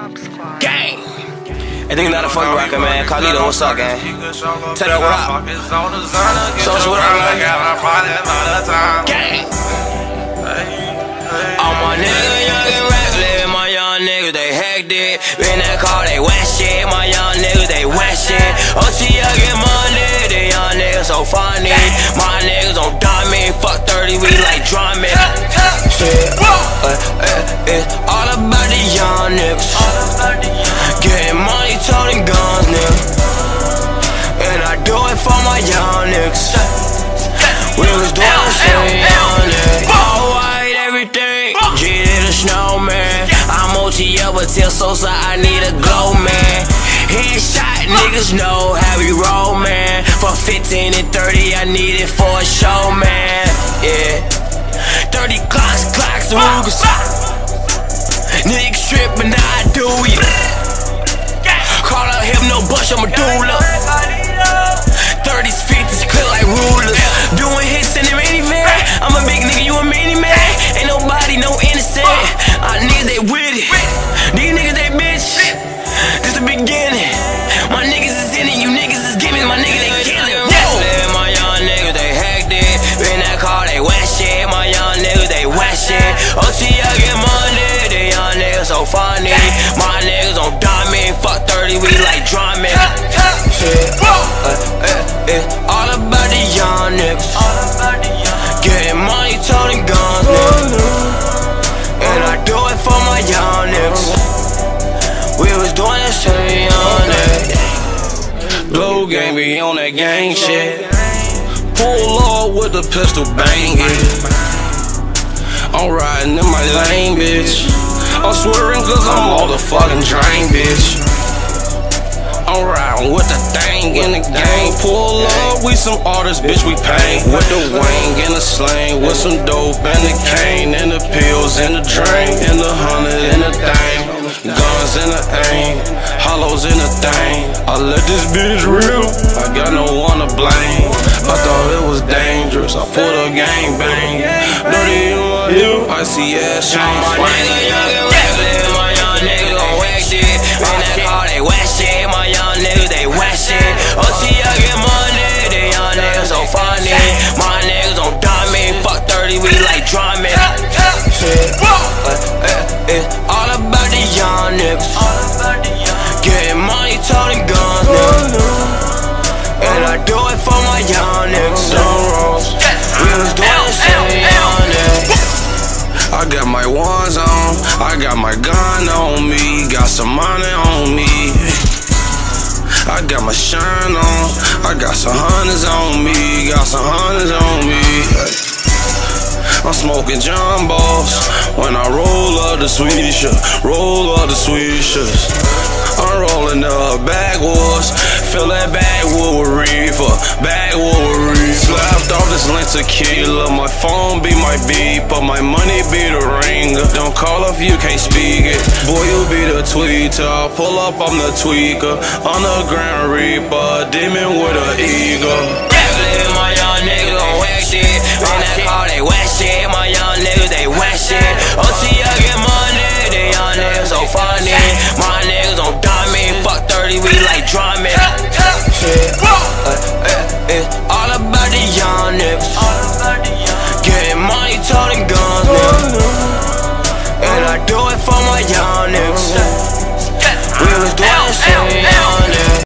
Gang. I think not a fucking rocker, man. Carlito, what's up, gang? Tell that what up. So, so what up, man? Gang. All my niggas young and reckless, my young niggas, they hectic. In that car, they wet shit. My young niggas, they wet shit. OT, I get money. The young niggas so funny. My niggas don't die me. Fuck 30, we like drumming. Shit. Uh, uh, it's all about the young niggas. Getting money, toting guns, nigga. And I do it for my young niggas. We was doing the same, nigga. All white, everything. G to the snowman. I'm OTF, but tell Sosa I need a glow, man. Headshot, niggas know how we roll, man. For 15 and 30, I need it for a show, man. Yeah. 30 clocks, clocks, Rugers. Niggas trippin', I do ya. Call out him, no bush, I'm a doula. 30s, 50s, clear like rulers. Doing hits in the minivan. I'm a big nigga, you a mini man. Ain't nobody, no innocent. I niggas, they with it. These niggas, they bitch. This the beginning. My niggas is in it, you niggas is giving. My niggas, they killing. Whoa. My young niggas, they hectic. In that car, they wet shit. My young niggas, they wet shit. OT, so. My niggas die me. Fuck 30, we like drumming. Uh, uh, it's all about the young niggas. Getting money, toting guns, nigga. And I do it for my young niggas. We was doing this to the young niggas. Glo gang be on that gang shit. Pull up with the pistol banging. I'm riding in my lane, bitch. I'm swearing cause I'm all the fucking drain, bitch. I'm riding with the thing in the game. Pull up, we some artists, bitch, we paint. With the wing and the sling, with some dope and the cane, and the pills and the drain, and the hundred and the thing. Guns in the aim, hollows in the thing. I let this bitch real, I got no one to blame. I thought it was dangerous, I put a gang bang. Dirty in my hip, I see ass My nigga young and reckless, my young niggas gon' whack shit. In that car, they wet shit. My young niggas, they wet shit. OT, I get money. The young niggas so funny. My niggas don't die me. Fuck 30, we like drumming. Shit. Uh, uh, it's all about the young niggas. Getting money, toting guns, nigga. Got my gun on me, got some money on me. I got my shine on, I got some hundreds on me, got some hundreds on me. I'm smoking jumbos when I roll up the swisher, roll up the swishers. I'm rolling up backwoods, fill that backwood with reefer, backwood with reefer slapped off this lint tequila My phone be my beeper, my money be the ringer Don't call if you can't speak it. Boy, you be the tweeter. Pull up, I'm the tweaker. I'm the Grand Reaper, demon with an ego. Definitely my young nigga gon' whack shit. On that car they whack shit. My young niggas, they whack shit. OT, I get money, they young niggas so funny. My niggas on diamond, fuck 30, we like drumming Shit, uh, uh, uh, young niggas. Getting money, toting guns, nigga. And I do it for my young niggas. We was doing shit.